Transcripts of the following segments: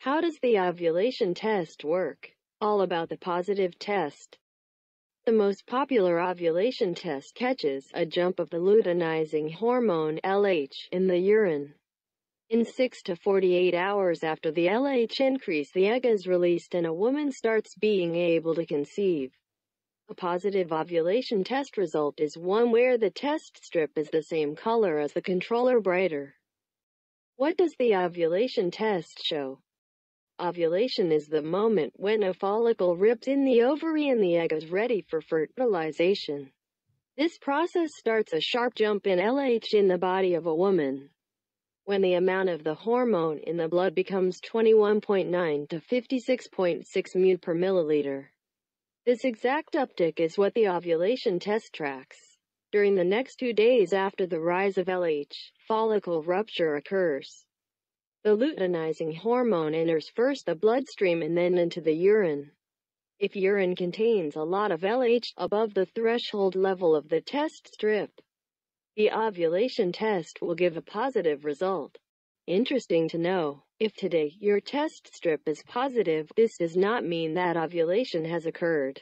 How does the ovulation test work? All about the positive test. The most popular ovulation test catches a jump of the luteinizing hormone LH in the urine. In 6 to 48 hours after the LH increase the egg is released and a woman starts being able to conceive. A positive ovulation test result is one where the test strip is the same color as the controller brighter. What does the ovulation test show? Ovulation is the moment when a follicle rips in the ovary and the egg is ready for fertilization. This process starts a sharp jump in LH in the body of a woman. When the amount of the hormone in the blood becomes 21.9 to 56.6 mu per milliliter. This exact uptick is what the ovulation test tracks. During the next two days after the rise of LH, follicle rupture occurs. The luteinizing hormone enters first the bloodstream and then into the urine. If urine contains a lot of LH above the threshold level of the test strip, the ovulation test will give a positive result. Interesting to know, if today your test strip is positive, this does not mean that ovulation has occurred.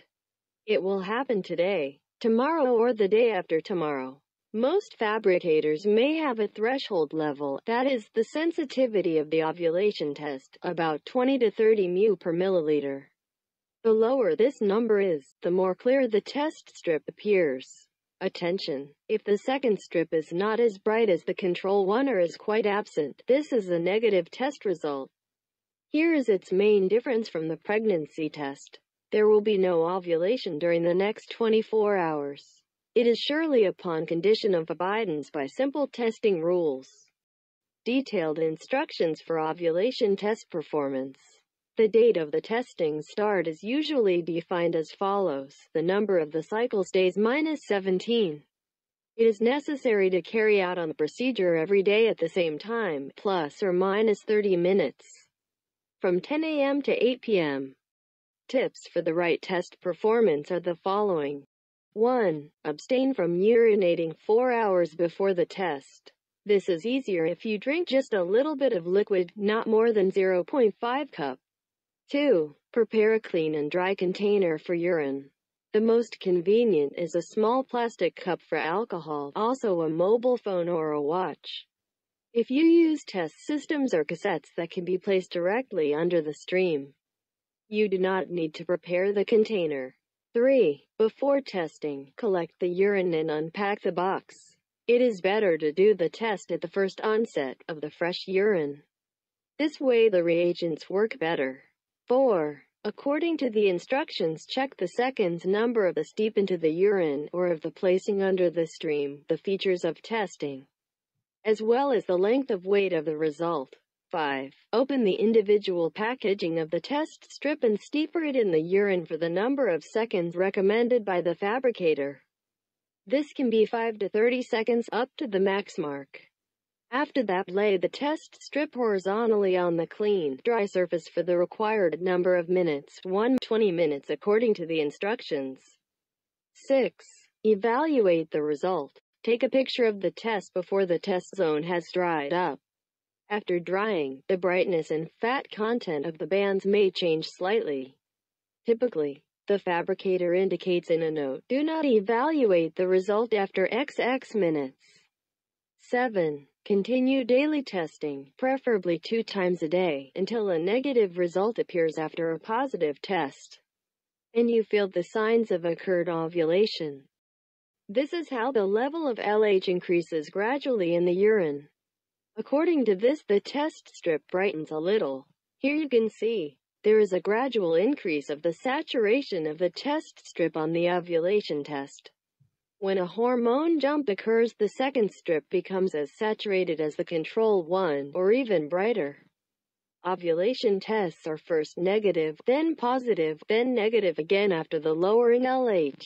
It will happen today, tomorrow or the day after tomorrow. Most fabricators may have a threshold level, that is, the sensitivity of the ovulation test, about 20 to 30 mu per milliliter. The lower this number is, the more clear the test strip appears. Attention! If the second strip is not as bright as the control one or is quite absent, this is a negative test result. Here is its main difference from the pregnancy test. There will be no ovulation during the next 24 hours. It is surely upon condition of abidance by simple testing rules. Detailed instructions for ovulation test performance. The date of the testing start is usually defined as follows. The number of the cycles days minus 17. It is necessary to carry out on the procedure every day at the same time, plus or minus 30 minutes. From 10 a.m. to 8 p.m. Tips for the right test performance are the following. 1. Abstain from urinating 4 hours before the test. This is easier if you drink just a little bit of liquid, not more than 0.5 cup. 2. Prepare a clean and dry container for urine. The most convenient is a small plastic cup for alcohol, also a mobile phone or a watch. If you use test systems or cassettes that can be placed directly under the stream, you do not need to prepare the container. 3. Before testing, collect the urine and unpack the box. It is better to do the test at the first onset of the fresh urine. This way the reagents work better. 4. According to the instructions check the seconds number of the steep into the urine or of the placing under the stream, the features of testing, as well as the length of weight of the result. 5. Open the individual packaging of the test strip and steeper it in the urine for the number of seconds recommended by the fabricator. This can be 5 to 30 seconds up to the max mark. After that lay the test strip horizontally on the clean, dry surface for the required number of minutes, 1 20 minutes according to the instructions. 6. Evaluate the result. Take a picture of the test before the test zone has dried up. After drying, the brightness and fat content of the bands may change slightly. Typically, the fabricator indicates in a note, do not evaluate the result after XX minutes. 7. Continue daily testing, preferably two times a day, until a negative result appears after a positive test. And you feel the signs of occurred ovulation. This is how the level of LH increases gradually in the urine. According to this the test strip brightens a little. Here you can see, there is a gradual increase of the saturation of the test strip on the ovulation test. When a hormone jump occurs the second strip becomes as saturated as the control one, or even brighter. Ovulation tests are first negative, then positive, then negative again after the lowering LH.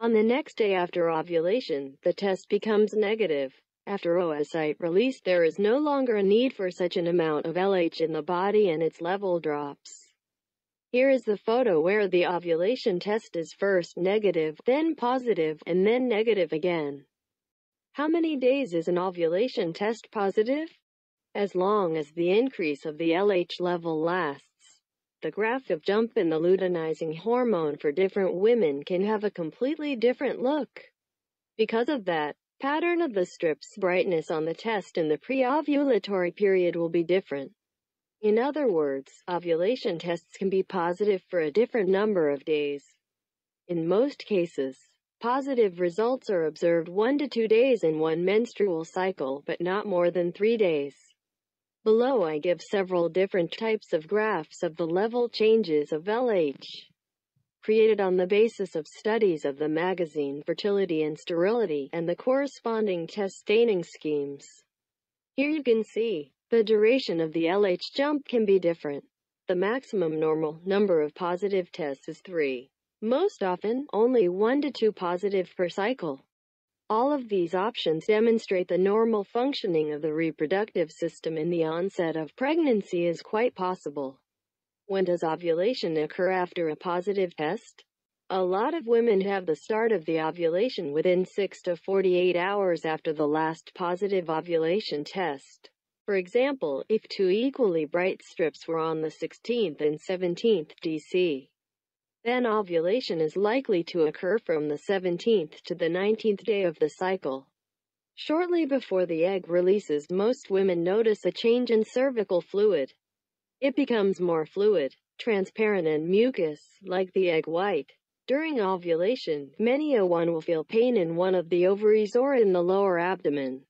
On the next day after ovulation, the test becomes negative. After oocyte release there is no longer a need for such an amount of LH in the body and its level drops. Here is the photo where the ovulation test is first negative, then positive, and then negative again. How many days is an ovulation test positive? as long as the increase of the LH level lasts. The graph of jump in the luteinizing hormone for different women can have a completely different look. Because of that, pattern of the strip's brightness on the test in the pre-ovulatory period will be different. In other words, ovulation tests can be positive for a different number of days. In most cases, positive results are observed one to two days in one menstrual cycle, but not more than three days. Below I give several different types of graphs of the level changes of LH created on the basis of studies of the magazine Fertility and Sterility and the corresponding test staining schemes. Here you can see, the duration of the LH jump can be different. The maximum normal number of positive tests is 3. Most often, only 1 to 2 positive per cycle. All of these options demonstrate the normal functioning of the reproductive system in the onset of pregnancy is quite possible. When does ovulation occur after a positive test? A lot of women have the start of the ovulation within 6 to 48 hours after the last positive ovulation test. For example, if two equally bright strips were on the 16th and 17th DC, then ovulation is likely to occur from the 17th to the 19th day of the cycle. Shortly before the egg releases most women notice a change in cervical fluid. It becomes more fluid, transparent and mucus, like the egg white. During ovulation, many a one will feel pain in one of the ovaries or in the lower abdomen.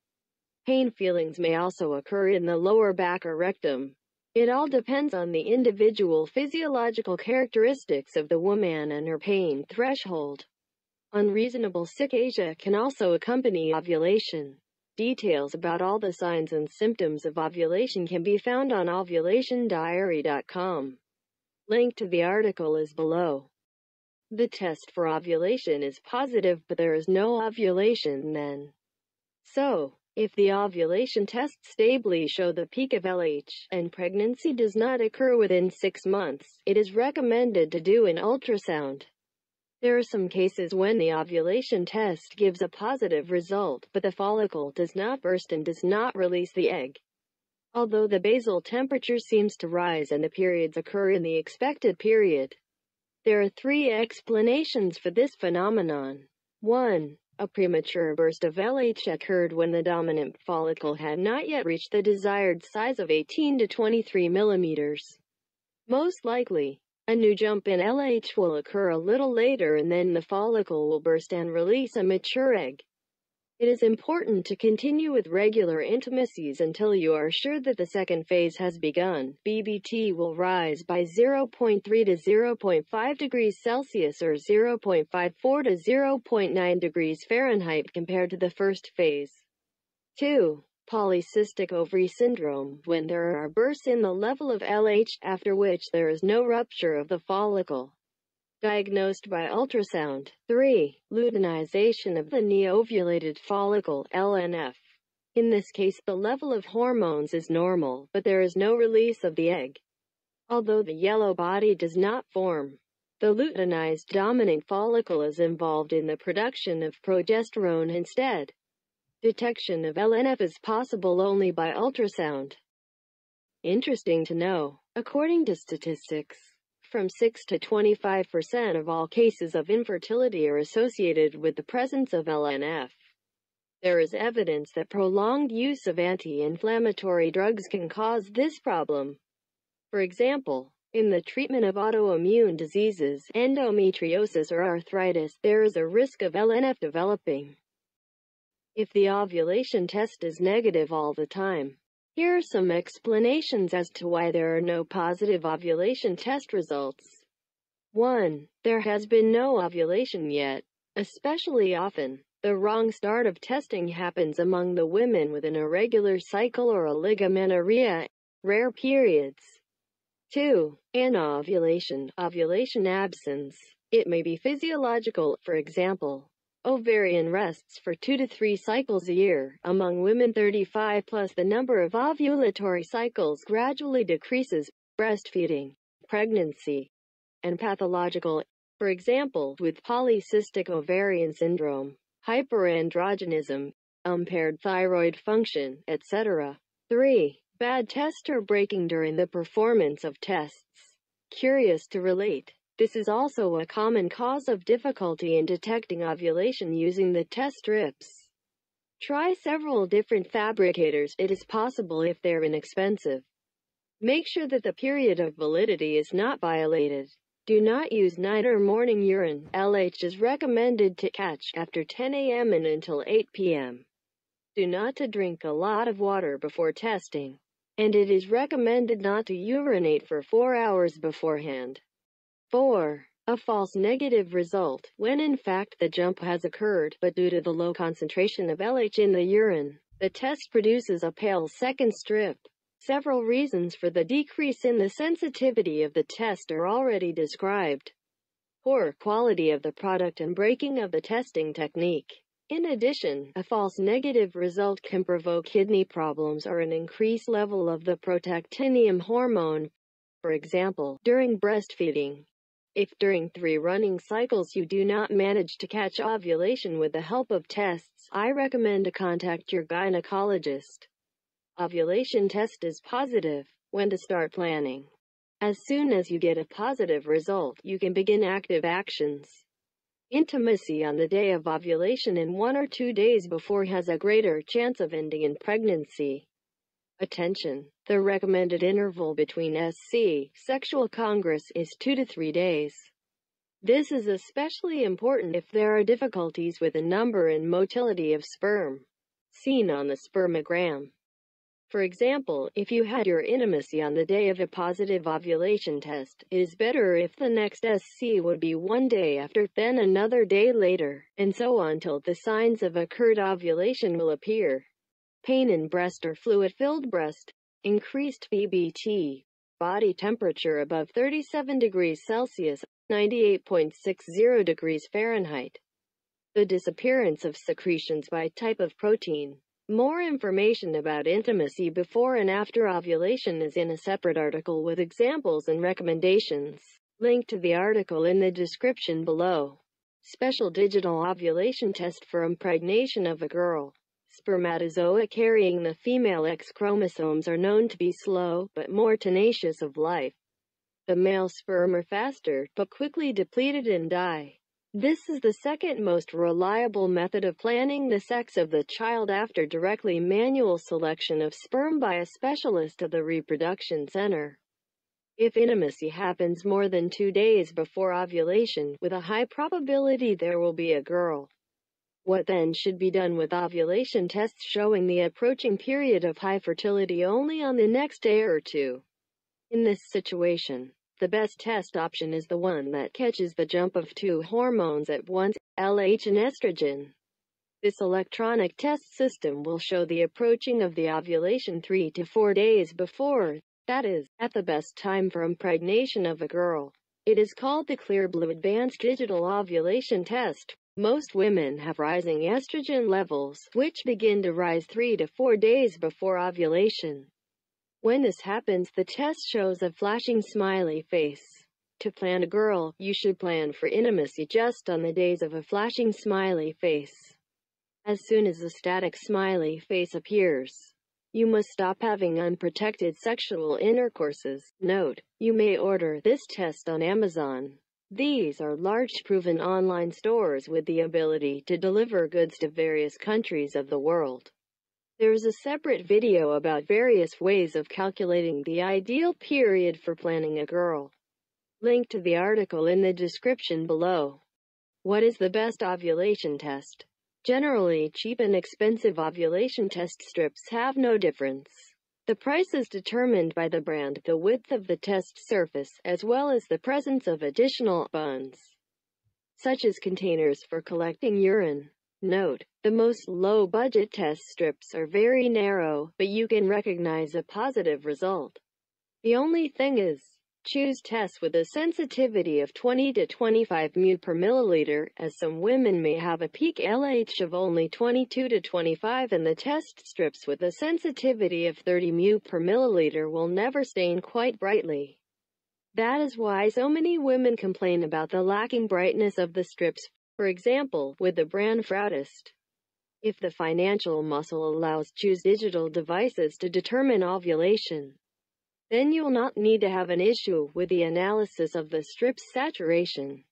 Pain feelings may also occur in the lower back or rectum. It all depends on the individual physiological characteristics of the woman and her pain threshold. Unreasonable sychasia can also accompany ovulation. Details about all the signs and symptoms of ovulation can be found on ovulationdiary.com. Link to the article is below. The test for ovulation is positive but there is no ovulation then. So, if the ovulation tests stably show the peak of LH and pregnancy does not occur within six months, it is recommended to do an ultrasound. There are some cases when the ovulation test gives a positive result, but the follicle does not burst and does not release the egg. Although the basal temperature seems to rise and the periods occur in the expected period. There are three explanations for this phenomenon. 1. A premature burst of LH occurred when the dominant follicle had not yet reached the desired size of 18 to 23 millimeters. Most likely, a new jump in LH will occur a little later and then the follicle will burst and release a mature egg. It is important to continue with regular intimacies until you are sure that the second phase has begun. BBT will rise by 0.3 to 0.5 degrees Celsius or 0.54 to 0.9 degrees Fahrenheit compared to the first phase. 2 polycystic ovary syndrome, when there are bursts in the level of LH, after which there is no rupture of the follicle. Diagnosed by ultrasound. 3. Luteinization of the neovulated follicle, LNF. In this case, the level of hormones is normal, but there is no release of the egg. Although the yellow body does not form, the luteinized dominant follicle is involved in the production of progesterone instead. Detection of LNF is possible only by ultrasound. Interesting to know, according to statistics, from 6 to 25% of all cases of infertility are associated with the presence of LNF. There is evidence that prolonged use of anti-inflammatory drugs can cause this problem. For example, in the treatment of autoimmune diseases, endometriosis or arthritis, there is a risk of LNF developing if the ovulation test is negative all the time. Here are some explanations as to why there are no positive ovulation test results. 1. There has been no ovulation yet. Especially often, the wrong start of testing happens among the women with an irregular cycle or oligomenorrhea, rare periods. 2. Anovulation, ovulation absence. It may be physiological, for example, Ovarian rests for 2 to 3 cycles a year. Among women 35 plus the number of ovulatory cycles gradually decreases. Breastfeeding, pregnancy, and pathological, for example, with polycystic ovarian syndrome, hyperandrogenism, impaired thyroid function, etc. 3. bad test or breaking during the performance of tests. Curious to relate, this is also a common cause of difficulty in detecting ovulation using the test strips. Try several different fabricators, it is possible if they're inexpensive. Make sure that the period of validity is not violated. Do not use night or morning urine. LH is recommended to catch after 10 a.m. and until 8 p.m. Do not to drink a lot of water before testing. And it is recommended not to urinate for 4 hours beforehand. 4. A false negative result, when in fact the jump has occurred, but due to the low concentration of LH in the urine, the test produces a pale second strip. Several reasons for the decrease in the sensitivity of the test are already described. Poor quality of the product and breaking of the testing technique. In addition, a false negative result can provoke kidney problems or an increased level of the prolactinium hormone. For example, during breastfeeding. If during three running cycles you do not manage to catch ovulation with the help of tests, I recommend to contact your gynecologist ovulation test is positive, when to start planning. As soon as you get a positive result, you can begin active actions. Intimacy on the day of ovulation and one or two days before has a greater chance of ending in pregnancy. Attention! The recommended interval between SC sexual congress is 2 to 3 days. This is especially important if there are difficulties with the number and motility of sperm, seen on the spermogram. For example, if you had your intimacy on the day of a positive ovulation test, it is better if the next SC would be one day after, then another day later, and so on till the signs of occurred ovulation will appear. Pain in breast or fluid-filled breast, increased BBT, body temperature above 37 degrees Celsius, 98.60 degrees Fahrenheit. The disappearance of secretions by type of protein. More information about intimacy before and after ovulation is in a separate article with examples and recommendations. Link to the article in the description below. Special digital ovulation test for impregnation of a girl. Spermatozoa carrying the female X chromosomes are known to be slow, but more tenacious of life. The male sperm are faster, but quickly depleted and die. This is the second most reliable method of planning the sex of the child after directly manual selection of sperm by a specialist of the reproduction center. If intimacy happens more than two days before ovulation, with a high probability there will be a girl. What then should be done with ovulation tests showing the approaching period of high fertility only on the next day or two? In this situation, the best test option is the one that catches the jump of two hormones at once, LH and estrogen. This electronic test system will show the approaching of the ovulation 3 to 4 days before, that is, at the best time for impregnation of a girl. It is called the Clearblue Advanced Digital Ovulation Test. Most women have rising estrogen levels, which begin to rise 3 to 4 days before ovulation. When this happens, the test shows a flashing smiley face. To plan a girl, you should plan for intimacy just on the days of a flashing smiley face. As soon as a static smiley face appears, you must stop having unprotected sexual intercourses. Note, you may order this test on Amazon. These are large proven online stores with the ability to deliver goods to various countries of the world. There is a separate video about various ways of calculating the ideal period for planning a girl. Link to the article in the description below. What is the best ovulation test? Generally, cheap and expensive ovulation test strips have no difference. The price is determined by the brand, the width of the test surface, as well as the presence of additional buns, such as containers for collecting urine. Note, the most low-budget test strips are very narrow, but you can recognize a positive result. The only thing is, choose tests with a sensitivity of 20 to 25 mu per milliliter, as some women may have a peak LH of only 22 to 25 and the test strips with a sensitivity of 30 mu per milliliter will never stain quite brightly. That is why so many women complain about the lacking brightness of the strips for example, with the brand Frautest. If the financial muscle allows choose digital devices to determine ovulation, then you'll not need to have an issue with the analysis of the strip's saturation.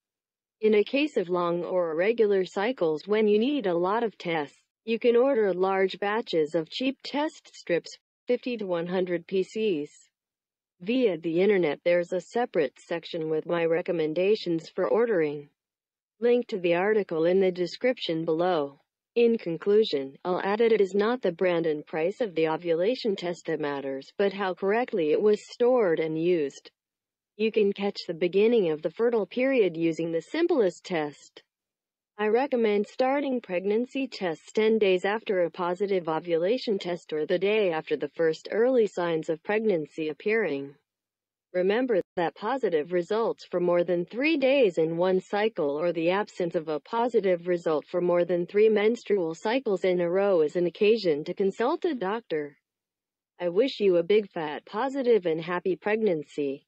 In a case of long or irregular cycles when you need a lot of tests, you can order large batches of cheap test strips, 50 to 100 PCs. Via the internet there's a separate section with my recommendations for ordering. Link to the article in the description below. In conclusion, I'll add that it is not the brand and price of the ovulation test that matters, but how correctly it was stored and used. You can catch the beginning of the fertile period using the simplest test. I recommend starting pregnancy tests 10 days after a positive ovulation test or the day after the first early signs of pregnancy appearing. Remember that positive results for more than three days in one cycle or the absence of a positive result for more than three menstrual cycles in a row is an occasion to consult a doctor. I wish you a big fat positive and happy pregnancy.